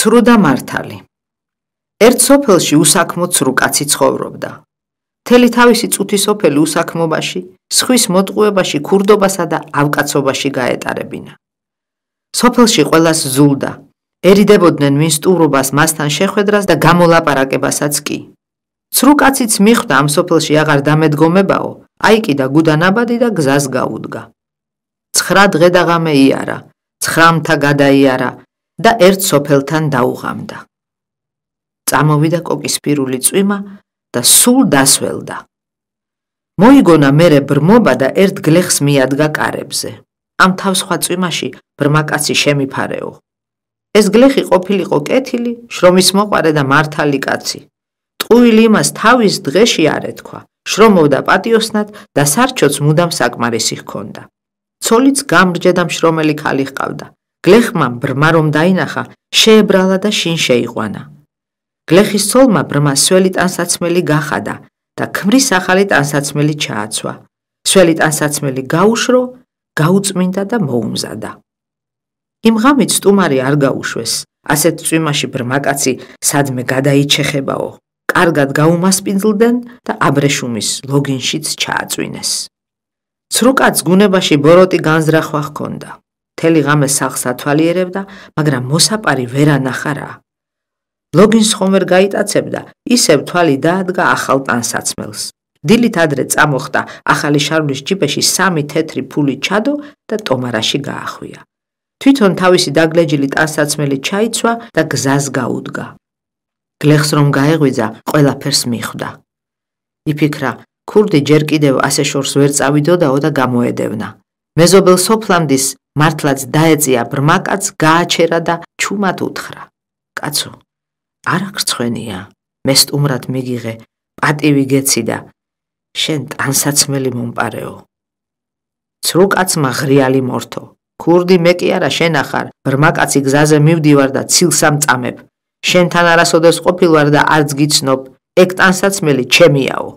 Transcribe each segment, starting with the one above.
ცრუ და მართალი. ერთ სოფელში უსაქმო ცრუ კაცი ცხოვრობდა. მთელი თავისი წუთი სოფელი უსაქმობაში, სხვის მოტყუებაში, ქურდობასა და ავკაცობაში გაეტარებინა. სოფელში ყოველას ზულდა. ერიდებოდნენ მის სტუმრობას, მასთან შეხვედრას და გამოლაპარაკებასაც კი. ცრუ კაციც მიხვდა ამ სოფელში აღარ დამედგომებაო, აი კი და გუდანაბადი და გზას გაუდგა. ცხრა დღე და ღამე იარა, ცხრამთა გადაიარა და ერთ სოფელთან დაუღამდა. წამოვიდა კოკისფირული წვიმა და სულ დასველდა. მოიგონა მერე ბრმობა და ერთ გლეხს მიადგა კარებზე. ამ თავსხვა წვიმაში ბრმაკაცი შემიფარეო. ეს გლეხი ყოფილიყო კეთილი, შრომის მოყარე და მართალი კაცი. ტყუილი იმას თავის დღეში არ ეთქვა. შრომობდა პატიოსნად და სარჩოც მუდამ საკმარისი ჰქონდა. ცოლიც გამრჯე და მშრომელი ქალი ჰყავდა. გლეხმა ბრმა რომ დაინახა, შეებრალა და შინ შეიყვანა. გლეხის ცოლმა ბრმა სველი ტანსაცმელი გახადა და ქმრის ახალი ტანსაცმელი ჩააცვა. სველი ტანსაცმელი გაუშრო, გაუწმინდა და მოუმზადა. იმ ღამით სტუმარი არ გაუშვეს. ასეთ წვიმაში ბრმაკაცი სადმე გადაიჩეხებაო. კარგად გაუმასპინძლდნენ და აბრეშუმის ლოგინშიც ჩააწვინეს. ცრუკაც გუნებაში ბოროტი განზრახვა ჰქონდა. თელი ღამე სახს ათვალიერებდა, მაგრამ მოსაპარი ვერ ანახარა. ლოგინს ხომერ გაიტაცებდა, ისევ თვალი დაადგა ახალ ტანსაცმელს. დილით ადრე წამოხდა ახალი შარვლის ჯიბეში სამი თეთრი ფული ჩადო და ტომარაში გაახვია. თვითონ თავისი დაგლეჯილი ტანსაცმელი ჩაიცვა და გზას გაუდგა. გლეხს რომ გაეღვიძა, ყველაფერს მიხვდა. იფიქრა, ქურდი ჯერ კიდევ ასე შორს ვერ წავიდოდაო და გამოედევნა. მეზობელ სოფლამდის მართლაც დაეწია ბრმაკაც, გააჩერა და ჩუმად უთხრა. კაცო, არ აღრცხვენია, მე სტუმრად მიგიღე, პატივი გეცი და შენ ტანსაცმელი მომპარეო. ცრუ კაცმა ღრიალი მორთო. ქურდი მე კი არა შენ ახარ, ბრმაკაცი გზაზე მივდივარ და ცილსამ წამებ. შენთან არასოდეს ყოფილვარ და არც გიცნობ, ეგ ტანსაცმელი ჩემიაო.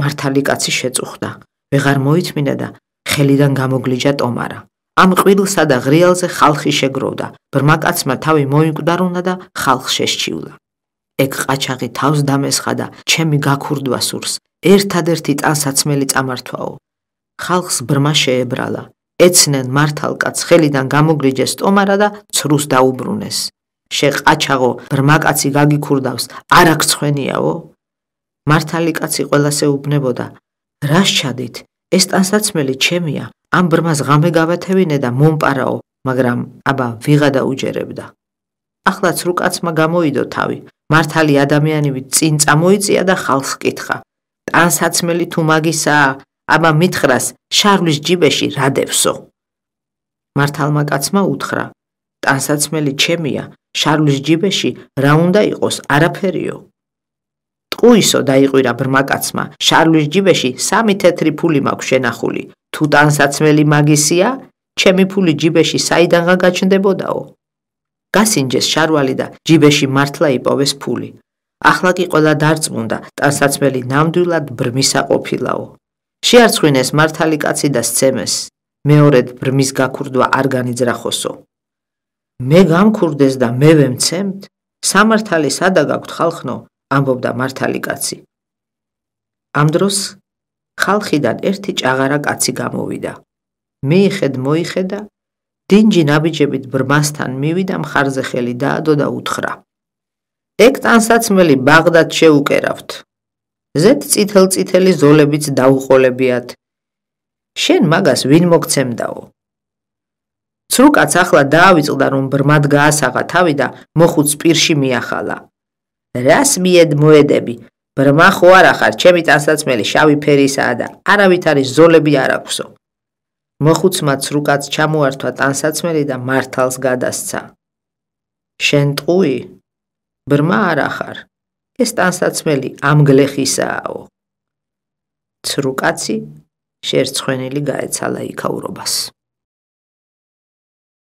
მართალი კაცი შეწუხდა. ვეღარ მოითმინა და ხელიდან გამოგლიჯა ტომარა. ამ ყვილსა და ღრიალზე ხალხი შეგროვდა. ბრმაკაცმა თავი მოიკვდარუნა და ხალხ შეშჩივლა. ეგ ყაჩაღი თავს დამესხა და ჩემი გაქურდვა სურს. ერთადერთი ტანსაცმელი წამართვაო. ხალხს ბრმა შეებრალა. ეცნენ მართალკაც ხელიდან გამოგრიჯეს ტომარა და ცრუს დაუბრუნეს. შეყაჩაღო ბრმაკაცი გაგიქურდავს, არ აქ ცხენიაო? მართალი კაცი ყველასე უბნებოდა. რა შეადით? ეს ტანსაცმელი ჩემია. ამ ბრმას ღამე გავათევინე და მომპარაო, მაგრამ აბა ვიღა დაუჯერებდა. ახლა ცრუ კაცმა გამოიდო თავი. მართალი ადამიანივით წინ წამოიწია და ხალხს კითხა. ტანსაცმელი თუ მაგისაა, აბა მითხრას შარვლის ჯიბეში რადევსო მართალმა კაცმა უთხრა ტანსაცმელი ჩემია შარვლის ჯიბეში რა უნდა იყოს არაფერიო ტყუისო დაიყვირა ბრმა კაცმა შარვლის ჯიბეში სამი თეთრი ფული მაქვს შენახული თუ ტანსაცმელი მაგისია ჩემი ფული ჯიბეში საიდანღა გაჩნდებოდაო გასინჯეს შარვალი და ჯიბეში მართლა იპოვეს ფული ახლა კი ყველა დარწმუნდა ტანსაცმელი ნამდვილად ბრმისა ყოფილაო შეარცხვინეს მართალი კაცი და სცემეს. მეორედ ბრმის გაქურდვა არ განიძრახოსო. მე გამქურდეს და მე ვემცემთ, სამართალი სადა გაქვთ ხალხნო, ამბობდა მართალი კაცი. ამ დროს ხალხიდან ერთი ჭაღარა კაცი გამოვიდა. მიიხედ მოიხედა, დინჯი ნაბიჯებით ბრმასთან მივიდა მხარზე ხელი დაადო და უთხრა: ეგ ტანსაცმელი ბაღდად შეუკერავთ. ზეთ წითელ-წითელი ზოლებიც დაუყოლებიათ. შენ მაგას ვინ მოგცემდაო? ცრუკაც ახლა დაავიწყდა რომ ბრმად გაასაღა თავი და მოხუც პირში მიახალა. რას მიედ მოედები? ბრმა ხო არ ახარ, ჩემი ტანსაცმელი შავი ფერისაა და არავით არის ზოლები არ აქვსო. მოხუცმა ცრუკაც ჩამოართვა ტანსაცმელი და მართალს გადასცა. შენ ტყუი? ბრმა არ ახარ. ეს ტანსაცმელი ამ გლეხისაო. ცრუკაცი შერცხვენილი გაეცალა იქაურობას.